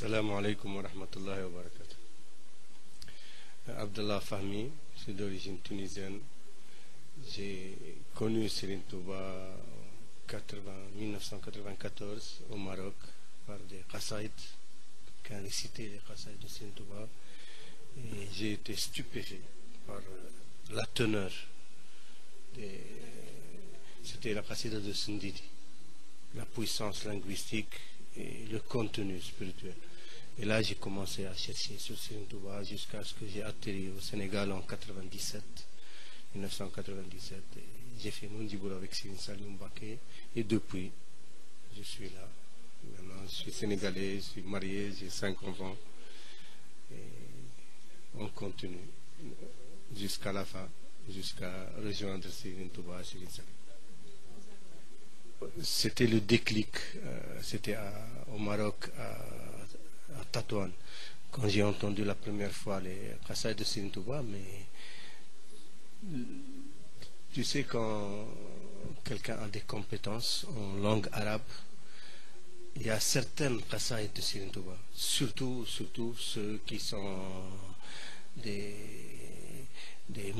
Salam alaikum wa rahmatullahi wa barakatuh. Abdallah Fahmi, je suis d'origine tunisienne. J'ai connu Serine Touba en 1994 au Maroc par des Qassaïd, qui ont récité les Qassaïd de Serine Touba. Et j'ai été stupéfait par euh, la teneur. C'était la Qassida de Sindidi, la puissance linguistique et le contenu spirituel. Et là, j'ai commencé à chercher sur Touba jusqu'à ce que j'ai atterri au Sénégal en 97, 1997. Et J'ai fait mon dibour avec Serine Salim et depuis, je suis là. Maintenant, je suis sénégalais, je suis marié, j'ai cinq enfants. Et on continue jusqu'à la fin, jusqu'à rejoindre Serine Touba. C'était le déclic. euh, C'était au Maroc, à Tatouane, quand j'ai entendu la première fois les Kassaï de Serine Touba. Mais tu sais, quand quelqu'un a des compétences en langue arabe, il y a certaines Kassaï de Serine Touba, surtout, surtout ceux qui sont des, des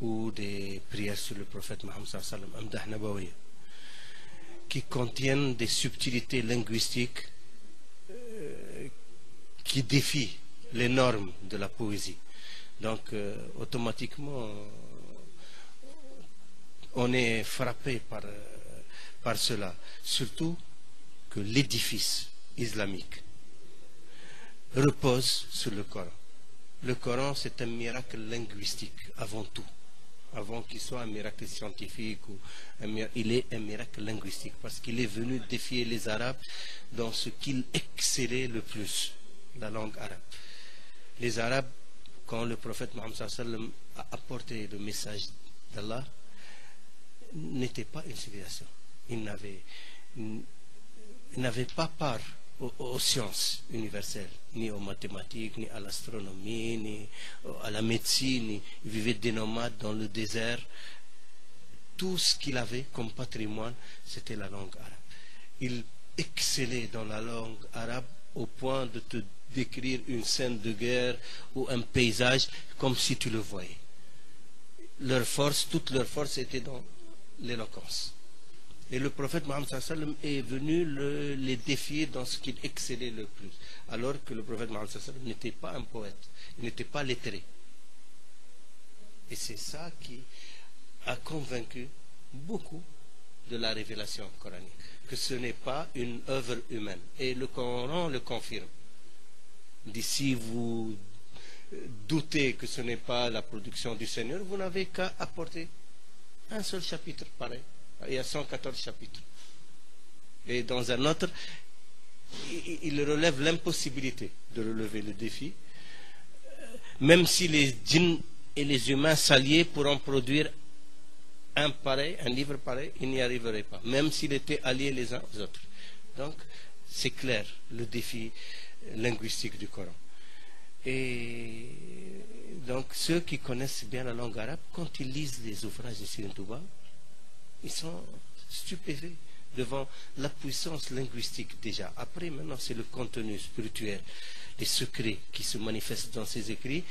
ou des prières sur le prophète Mohammed qui contiennent des subtilités linguistiques qui défient les normes de la poésie. Donc, euh, automatiquement, on est frappé par, euh, par cela. Surtout que l'édifice islamique repose sur le Coran. Le Coran, c'est un miracle linguistique avant tout avant qu'il soit un miracle scientifique ou un il est un miracle linguistique parce qu'il est venu défier les Arabes dans ce qu'ils excellaient le plus, la langue arabe. Les Arabes, quand le prophète Mohammed a apporté le message d'Allah, n'étaient pas une civilisation. Ils n'avaient pas part aux, sciences universelles, ni aux mathématiques, ni à l'astronomie, ni à la médecine. Ils vivaient des nomades dans le désert. Tout ce qu'il avait comme patrimoine, c'était la langue arabe. Il excellait dans la langue arabe au point de te décrire une scène de guerre ou un paysage comme si tu le voyais. Leur force, toute leur force était dans l'éloquence. Et le prophète Mohammed est venu le- les défier dans ce qu'il excellait le plus. Alors que le prophète Mohammed n'était pas un poète, il n'était pas lettré. Et c'est ça qui a convaincu beaucoup de la révélation coranique, que ce n'est pas une œuvre humaine. Et le Coran le confirme. D'ici vous doutez que ce n'est pas la production du Seigneur, vous n'avez qu'à apporter un seul chapitre pareil. Il y a 114 chapitres. Et dans un autre, il il relève l'impossibilité de relever le défi. Euh, Même si les djinns et les humains s'alliaient pour en produire un pareil, un livre pareil, ils n'y arriveraient pas. Même s'ils étaient alliés les uns aux autres. Donc, c'est clair, le défi linguistique du Coran. Et donc, ceux qui connaissent bien la langue arabe, quand ils lisent les ouvrages de Sirin Touba, ils sont stupéfaits devant la puissance linguistique déjà. Après, maintenant, c'est le contenu spirituel, les secrets qui se manifestent dans ces écrits.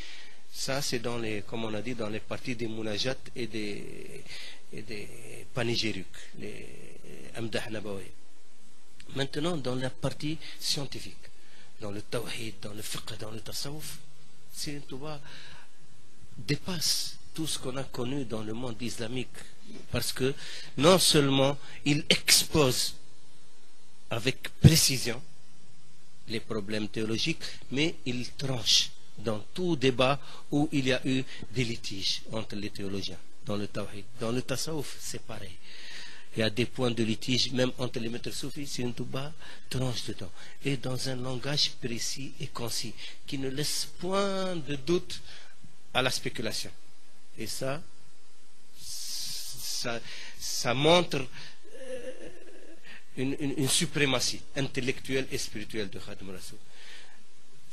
Ça, c'est dans les, comme on a dit, dans les parties des munajat et des, et des panégyriques, les amdah. Maintenant, dans la partie scientifique, dans le tawhid, dans le fiqh, dans le tasawwuf, Sirin Touba dépasse tout ce qu'on a connu dans le monde islamique. Parce que non seulement il expose avec précision les problèmes théologiques, mais il tranche dans tout débat où il y a eu des litiges entre les théologiens, dans le tawhid. Dans le tasawwuf, c'est pareil. Il y a des points de litige, même entre les maîtres soufis, c'est une touba tranche dedans. Et dans un langage précis et concis, qui ne laisse point de doute à la spéculation. Et ça, ça, montre euh, une, suprématie intellectuelle et spirituelle de Khadim.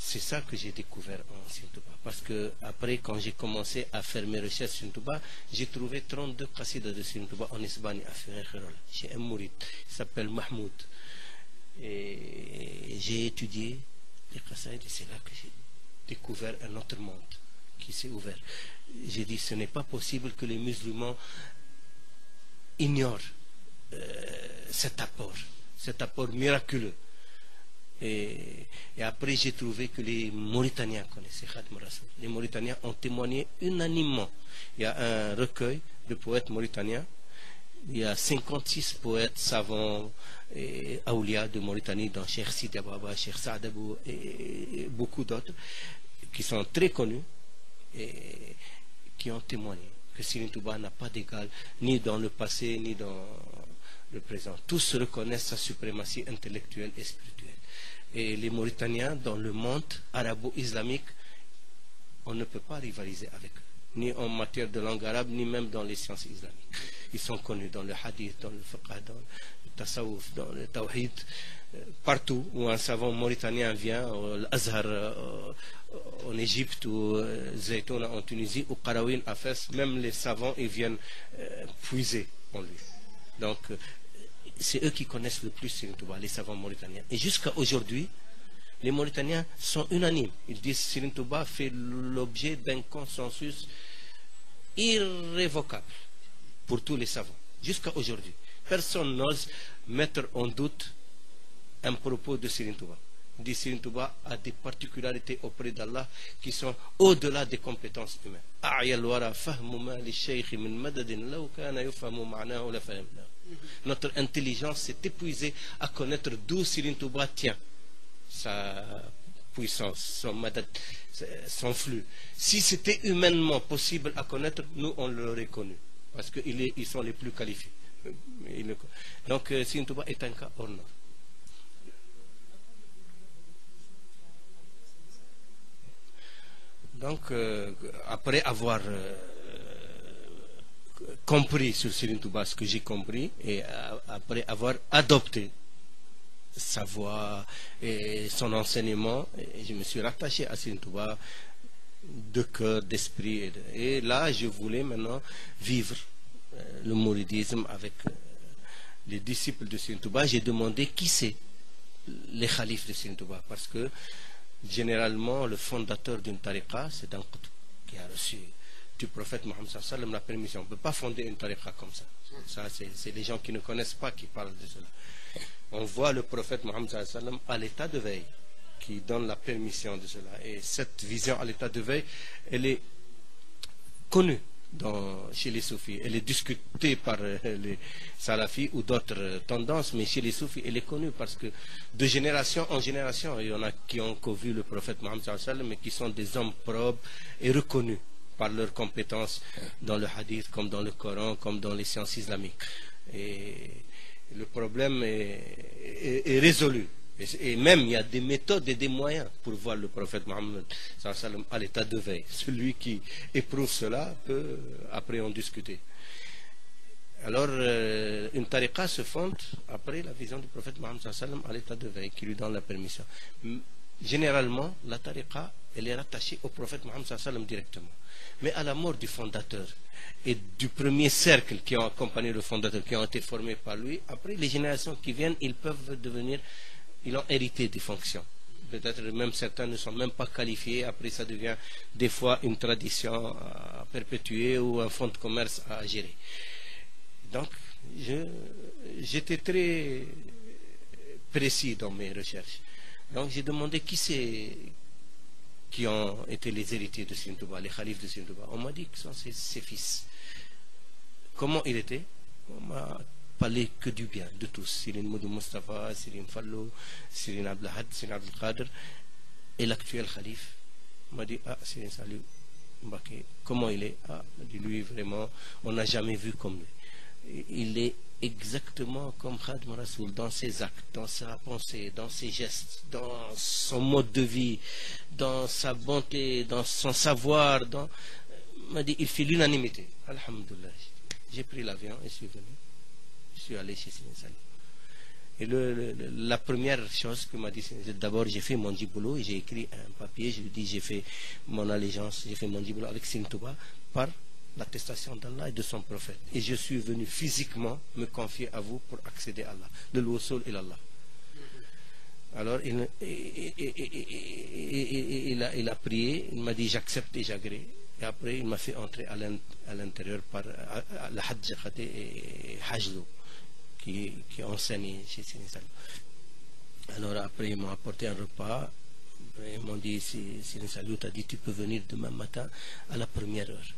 C'est ça que j'ai découvert en Sintouba. Parce que après, quand j'ai commencé à faire mes recherches sur Sintouba, j'ai trouvé 32 qassidas de Sintouba en Isbani à Ferrer Kharola, chez un mouride. Il s'appelle Mahmoud. Et j'ai étudié les Qassaïd et c'est là que j'ai découvert un autre monde qui s'est ouvert. J'ai dit, ce n'est pas possible que les musulmans ignorent euh, cet apport, cet apport miraculeux. Et, après, j'ai trouvé que les Mauritaniens connaissaient Khadim Rassoul. Les Mauritaniens ont témoigné unanimement. Il y a un recueil de poètes mauritaniens. Il y a 56 poètes savants et Aoulia de Mauritanie, dont Cheikh Sidi Ababa, Cheikh Saadabou et, beaucoup d'autres, qui sont très connus et qui ont témoigné que Sirin Touba n'a pas d'égal ni dans le passé ni dans le présent. Tous reconnaissent sa suprématie intellectuelle et spirituelle. Et les Mauritaniens, dans le monde arabo-islamique, on ne peut pas rivaliser avec eux, ni en matière de langue arabe, ni même dans les sciences islamiques. Ils sont connus dans le hadith, dans le fiqh, dans le tasawuf, dans le tawhid, euh, partout où un savant mauritanien vient, l'Azhar euh, en Égypte, ou euh, Zaytouna en Tunisie, ou Qarawin à Fès, même les savants, ils viennent puiser en lui. Donc, c'est eux qui connaissent le plus Sirin Touba, les savants mauritaniens. Et jusqu'à aujourd'hui, les Mauritaniens sont unanimes. Ils disent que Sirin Touba fait l'objet d'un consensus irrévocable pour tous les savants, jusqu'à aujourd'hui. Personne n'ose mettre en doute un propos de Sirin Touba. Dit Touba a des particularités auprès d'Allah qui sont au-delà des compétences humaines. Notre intelligence s'est épuisée à connaître d'où Sirin Touba tient sa puissance, son, flux. Si c'était humainement possible à connaître, nous, on l'aurait connu. Parce qu'ils sont les plus qualifiés. Donc, euh, Sirin Touba est un cas hors norme. Donc, euh, après avoir euh, compris sur Sirin Touba ce que j'ai compris et après avoir adopté sa voix et son enseignement, je me suis rattaché à Sirin Touba de cœur, d'esprit. Et, là, je voulais maintenant vivre euh, le mouridisme avec euh, les disciples de Sirin Touba. J'ai demandé qui c'est les khalifs de Sirin Touba parce que généralement le fondateur d'une tariqa, c'est un qui a reçu du prophète Mohammed sallam la permission. On ne peut pas fonder une tariqa comme ça. Ça, c'est les gens qui ne connaissent pas qui parlent de cela. On voit le prophète Mohammed sallam à l'état de veille qui donne la permission de cela. Et cette vision à l'état de veille, elle est connue chez les soufis. Elle est discutée par euh, les salafis ou d'autres tendances, mais chez les soufis, elle est connue parce que de génération en génération, il y en a qui ont vu le prophète Mohammed mais qui sont des hommes propres et reconnus par leurs compétences dans le hadith, comme dans le Coran, comme dans les sciences islamiques. Et le problème est, résolu. Et, même, il y a des méthodes et des moyens pour voir le prophète Mohammed à l'état de veille. Celui qui éprouve cela peut après en discuter. Alors, euh, une tariqa se fonde après la vision du prophète Mohammed à l'état de veille, qui lui donne la permission. Généralement, la tariqa, elle est rattachée au prophète Mohammed directement. Mais à la mort du fondateur et du premier cercle qui ont accompagné le fondateur, qui ont été formés par lui, après les générations qui viennent, ils peuvent devenir, ils ont hérité des fonctions. Peut-être même certains ne sont même pas qualifiés, après ça devient des fois une tradition à perpétuer ou un fonds de commerce à gérer. Donc, j'étais très précis dans mes recherches. Donc j'ai demandé qui c'est qui ont été les héritiers de Sintouba, les khalifs de Sintouba. On m'a dit que ce sont ses, fils. Comment il était? Parlé que du bien de tous. Sirin Moudou Mustafa, Sirin Fallo, Sirin Abdelhad, Sirin Abdelkader. Et l'actuel khalif m'a dit Ah, Sirin Salou Mbake, comment il est? Ah, dit lui vraiment, on n'a jamais vu comme lui. Il est exactement comme Khadim Rasoul dans ses actes, dans sa pensée, dans ses gestes, dans son mode de vie, dans sa bonté, dans son savoir. Dans... m'a dit, il fait l'unanimité. Alhamdulillah. J'ai pris l'avion et suis venu. Je suis allé chez Sinsali. Et la première chose que m'a dit, d'abord j'ai fait mon djiboulot et j'ai écrit un papier, je lui dis j'ai fait mon allégeance, j'ai fait mon djiboulot avec Sintouba par l'attestation d'Allah et de son prophète. Et je suis venu physiquement me confier à vous pour accéder à Allah. Le sol et Allah. Alors, il, a, prié, il m'a dit j'accepte et j'agrée. Et après, il m'a fait entrer à l'intérieur par la Hadj et Hajlo, qui, qui enseignait chez Sinisal. Alors, après, ils m'ont apporté un repas. Ils m'ont dit Sinisal, tu as dit tu peux venir demain matin à la première heure,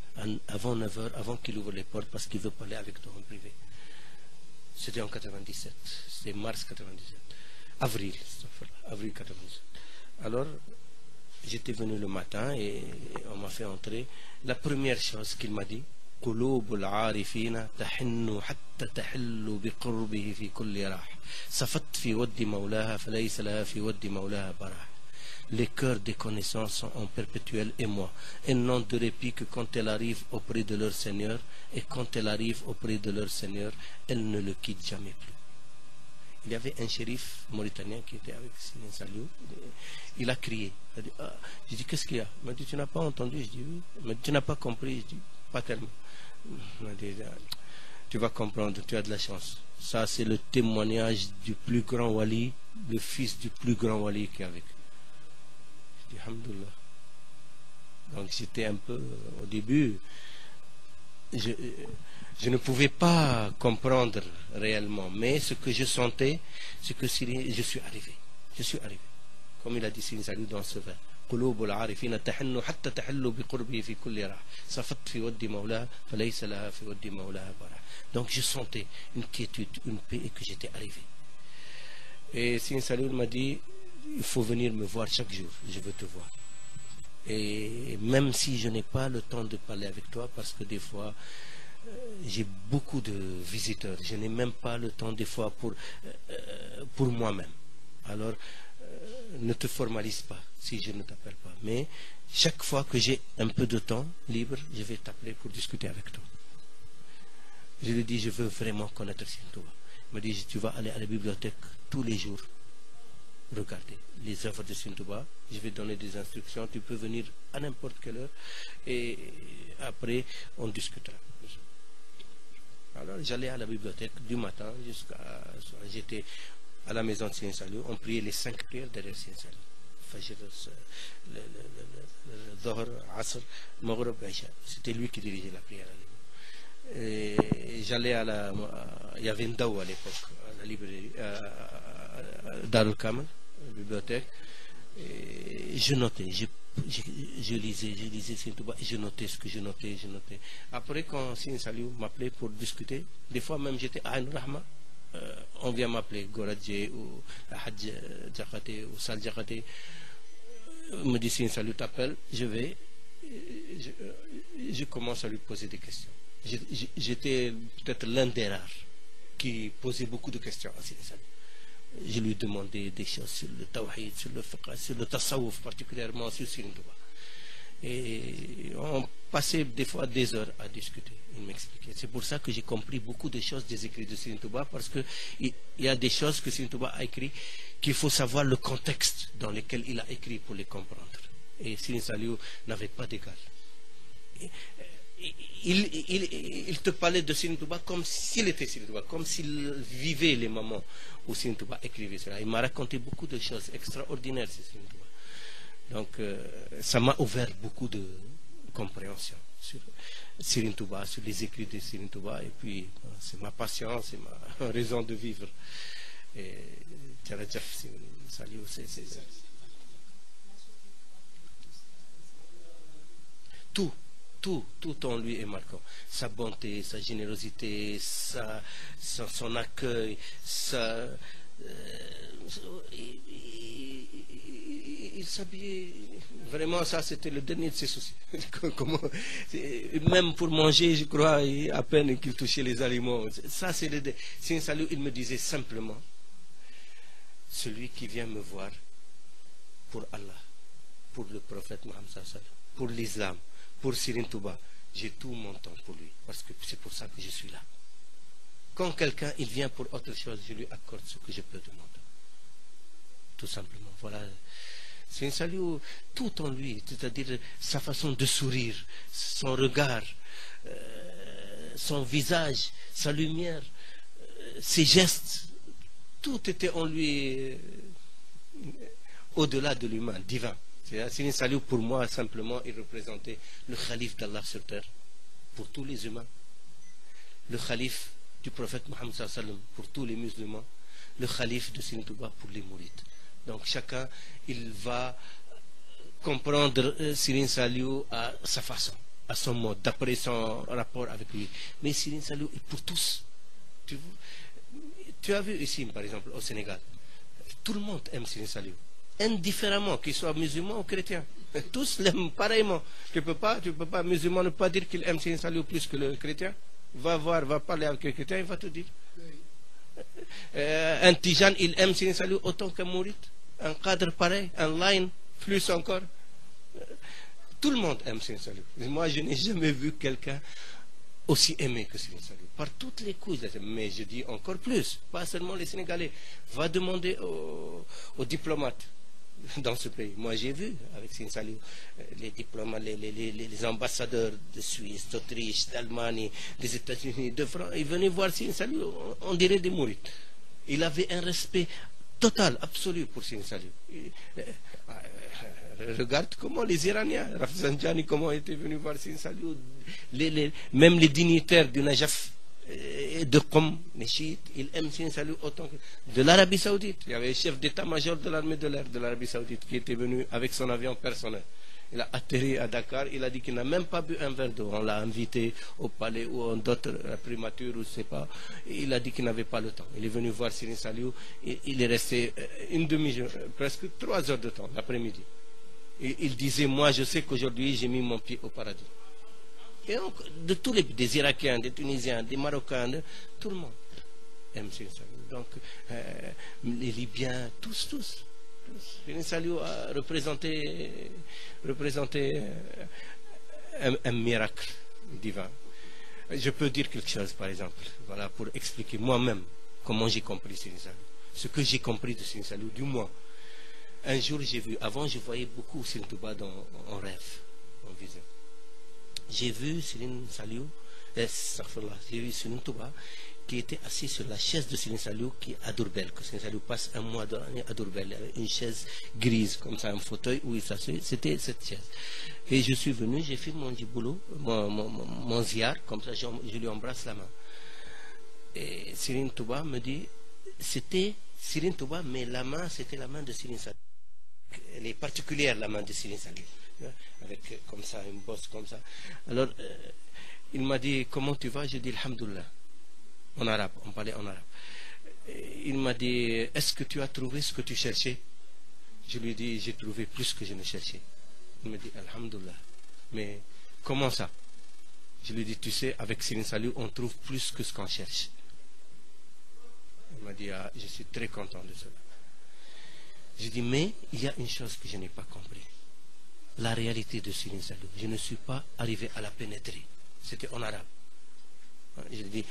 avant 9h, avant qu'il ouvre les portes, parce qu'il veut parler avec toi en privé. C'était en 97, c'était mars 97 avril, avril 97. Alors, j'étais venu le matin et on m'a fait entrer. La première chose qu'il m'a dit, قلوب العارفين تحن حتى تحل بقربه في كل راح صفت في ود مولاها فليس لها في ود مولاها براح les cœurs des connaissances sont en perpétuel émoi et n'ont de répit que quand elles arrivent auprès de leur Seigneur et quand elles arrivent auprès de leur Seigneur elles ne le quittent jamais plus il y avait un shérif mauritanien qui était avec Sinin Saliou. Il a crié. Il a dit, ah. J'ai dit, qu'est-ce qu'il y a Il m'a dit, tu n'as pas entendu Je dis, oui. Il m'a dit, tu n'as pas compris Je dis, pas tellement. Tu vas comprendre, tu as de la chance. Ça, c'est le témoignage du plus grand wali, le fils du plus grand wali qui est avec. Je dis. Donc, j'étais un peu, au début, je, je ne pouvais pas comprendre réellement, mais ce que je sentais, c'est que je suis arrivé. Je suis arrivé. Comme il a dit Salut dans ce vers. donc je sentais une quiétude une paix et que j'étais arrivé et Salut m'a dit il faut venir me voir chaque jour je veux te voir et même si je n'ai pas le temps de parler avec toi parce que des fois j'ai beaucoup de visiteurs. Je n'ai même pas le temps des fois pour, euh, pour moi-même. Alors, euh, ne te formalise pas si je ne t'appelle pas. Mais chaque fois que j'ai un peu de temps libre, je vais t'appeler pour discuter avec toi. Je lui dis, je veux vraiment connaître Sintouba. Il me dit, tu vas aller à la bibliothèque tous les jours, regarder les œuvres de Sintouba. Je vais donner des instructions. Tu peux venir à n'importe quelle heure et après, on discutera. Alors j'allais à la bibliothèque du matin jusqu'à. J'étais à la maison de Sien Salut. On priait les cinq prières derrière Sien Salut. Fajr, Dohr, Asr, Maghrib, C'était lui qui dirigeait la prière J'allais à la. Il y avait une Daou à l'époque, à la librairie, à Darul Kamal, bibliothèque. Et je notais, je je, lisais, je lisais je notais ce que je notais, je notais. Après, quand Sine Saliou m'appelait pour discuter, des fois même j'étais à Rahma, euh, on vient m'appeler Goradje ou Hadj Djakate ou Sal Djakate. me dit Sine Saliou t'appelle, je vais, je, commence à lui poser des questions. J'étais peut-être l'un des rares qui posait beaucoup de questions à Sine je lui demandais des choses sur le tawhid, sur le fiqh, sur le tasawwuf, particulièrement sur Sindouba. Et on passait des fois des heures à discuter. Il m'expliquait. C'est pour ça que j'ai compris beaucoup de choses des écrits de Sintouba, parce qu'il y a des choses que Sintouba a écrit qu'il faut savoir le contexte dans lequel il a écrit pour les comprendre. Et Sirin n'avait pas d'égal il, te parlait de Touba comme s'il était Touba, comme s'il vivait les moments où Touba écrivait cela. Il m'a raconté beaucoup de choses extraordinaires sur. Donc, euh, ça m'a ouvert beaucoup de compréhension sur Sirin Touba, sur les écrits de Sirin Touba. Et puis, c'est ma passion, c'est ma raison de vivre. Et Tout tout, tout en lui est marquant. Sa bonté, sa générosité, son accueil, sa, euh, il, s'habillait. Vraiment, ça, c'était le dernier de ses soucis. même pour manger, je crois, à peine qu'il touchait les aliments. Ça, c'est le. Salut, il me disait simplement celui qui vient me voir pour Allah, pour le prophète Mohammed, pour l'islam, pour Sirin Touba, j'ai tout mon temps pour lui, parce que c'est pour ça que je suis là. Quand quelqu'un il vient pour autre chose, je lui accorde ce que je peux demander. Tout simplement. Voilà. C'est un salut tout en lui, c'est-à-dire sa façon de sourire, son regard, euh, son visage, sa lumière, euh, ses gestes, tout était en lui. au-delà de l'humain, divin. Sinin Salou, pour moi, simplement, il représentait le calife d'Allah sur terre, pour tous les humains, le calife du prophète Mohammed pour tous les musulmans, le calife de Touba pour les mourides. Donc chacun, il va comprendre euh, Sinin Salou à sa façon, à son mode, d'après son rapport avec lui. Mais Sinin Salou est pour tous. Tu, as vu ici, par exemple, au Sénégal, tout le monde aime Sinin Salou indifféremment, qu'ils soient musulmans ou chrétiens. Tous l'aiment pareillement. Tu ne peux pas, tu peux pas, musulman, ne pas dire qu'il aime Sinin Salou plus que le chrétien. Va voir, va parler avec le chrétien, il va te dire. Euh, un Tijan, il aime Sinin Salou autant qu'un Mourit. Un cadre pareil, un line, plus encore. Tout le monde aime Sinin Salou. Moi, je n'ai jamais vu quelqu'un aussi aimé que Sinin Salou. Par toutes les couches. Mais je dis encore plus, pas seulement les Sénégalais. Va demander aux diplomates dans ce pays. Moi, j'ai vu avec Sinsalou euh, les diplomates, les, les, ambassadeurs de Suisse, d'Autriche, d'Allemagne, des États-Unis, de France. Ils venaient voir Sinsalou, on, dirait des mourites. Il avait un respect total, absolu pour Sinsalou. Euh, euh, regarde comment les Iraniens, Rafsanjani, comment étaient venus voir Sinsalou, les, même les dignitaires du Najaf de comme les chiites, ils aiment autant que de l'Arabie Saoudite. Il y avait le chef d'état-major de l'armée de l'air de l'Arabie Saoudite qui était venu avec son avion personnel. Il a atterri à Dakar, il a dit qu'il n'a même pas bu un verre d'eau. On l'a invité au palais ou en d'autres primatures, ou je sais pas. Il a dit qu'il n'avait pas le temps. Il est venu voir Cyril Saliou. Il est resté euh, une demi-journée, presque trois heures de temps l'après-midi. il disait, moi je sais qu'aujourd'hui j'ai mis mon pied au paradis. Et donc, de tous les des Irakiens, des Tunisiens, des Marocains, tout le monde aime Donc, euh, les Libyens, tous, tous. tous. Salou a représenté, représenté euh, un, miracle divin. Je peux dire quelque chose, par exemple, voilà, pour expliquer moi-même comment j'ai compris Salou. Ce que j'ai compris de Salou, du moins. Un jour, j'ai vu, avant, je voyais beaucoup Touba dans en rêve, en vision j'ai vu Céline Saliou, eh, j'ai vu Céline Touba, qui était assis sur la chaise de Céline Saliou qui est à Dourbel, que Céline Saliou passe un mois de l'année à Dourbel. Avait une chaise grise, comme ça, un fauteuil où il s'assied, c'était cette chaise. Et je suis venu, j'ai fait mon boulot, mon, mon, ziar, comme ça, je, lui embrasse la main. Et Céline Touba me dit, c'était Céline Touba, mais la main, c'était la main de Céline Saliou. Elle est particulière, la main de Céline Saliou avec comme ça, une bosse comme ça. Alors, euh, il m'a dit, comment tu vas? Je dis, Alhamdulillah, en arabe, on parlait en arabe. Il m'a dit, est-ce que tu as trouvé ce que tu cherchais? Je lui ai dit, j'ai trouvé plus que je ne cherchais. Il m'a dit, Alhamdulillah. Mais comment ça? Je lui ai dit, tu sais, avec Céline Salou, on trouve plus que ce qu'on cherche. Il m'a dit, ah, je suis très content de cela. J'ai dit, mais il y a une chose que je n'ai pas compris la réalité de Céline Salou. Je ne suis pas arrivé à la pénétrer. C'était en arabe. Je dis,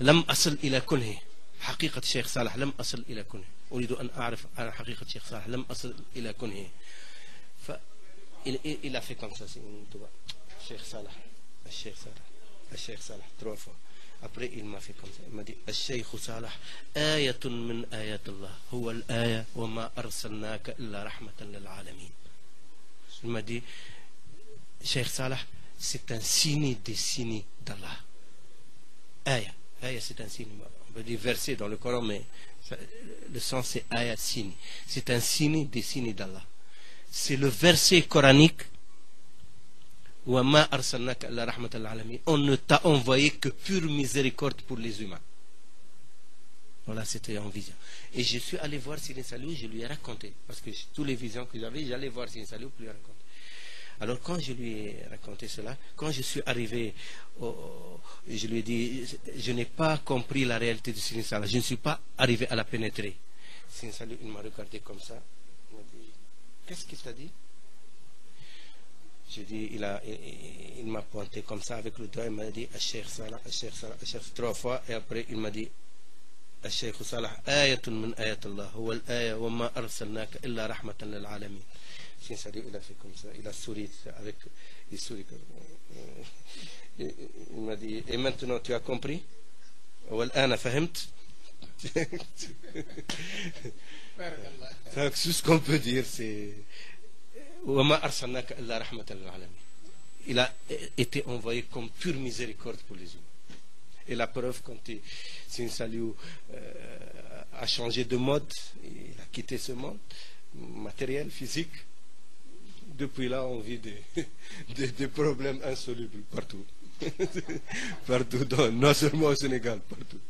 لم أصل إلى كنه حقيقة الشيخ صالح لم أصل إلى كنه أريد أن أعرف عن حقيقة الشيخ صالح لم أصل إلى كنه فإلى في كم الشيخ صالح الشيخ صالح الشيخ صالح trois fois. Après il m'a fait comme ça. Il m'a dit الشيخ صالح آية من آيات الله هو الآية وما أرسلناك إلا رحمة للعالمين il m'a dit, Cheikh Salah, c'est un signe des signes d'Allah. Aya. Aya, c'est un signe. On peut dire verset dans le Coran, mais le sens c'est Aya, signe. C'est un signe des signes d'Allah. C'est le verset coranique. On ne t'a envoyé que pure miséricorde pour les humains. Voilà, c'était en vision. Et je suis allé voir Sine Salou, je lui ai raconté. Parce que toutes les visions que j'avais, j'allais voir Sine Salou pour lui raconter. Alors quand je lui ai raconté cela, quand je suis arrivé, je lui ai dit, je n'ai pas compris la réalité de Sine Salou, je ne suis pas arrivé à la pénétrer. Sine Salou, il m'a regardé comme ça, il m'a dit, qu'est-ce qu'il t'a dit? Je dis, il, a, il, m'a pointé comme ça avec le doigt, il m'a dit, Cheikh Salah, Cheikh Salah, trois fois, et après il m'a dit, الشيخ صالح آية من آيات الله هو الآية وما أرسلناك إلا رحمة للعالمين fait comme ça. Il a souri avec. Sourit comme Il m'a dit Et maintenant tu as compris والآن فهمت Donc, tout ce qu'on peut dire, c'est il a été envoyé comme pure miséricorde pour les humains. Et la preuve, quand Sin Saliou euh, a changé de mode, il a quitté ce monde matériel, physique, depuis là, on vit des, problèmes insolubles partout. partout, non seulement au Sénégal, partout.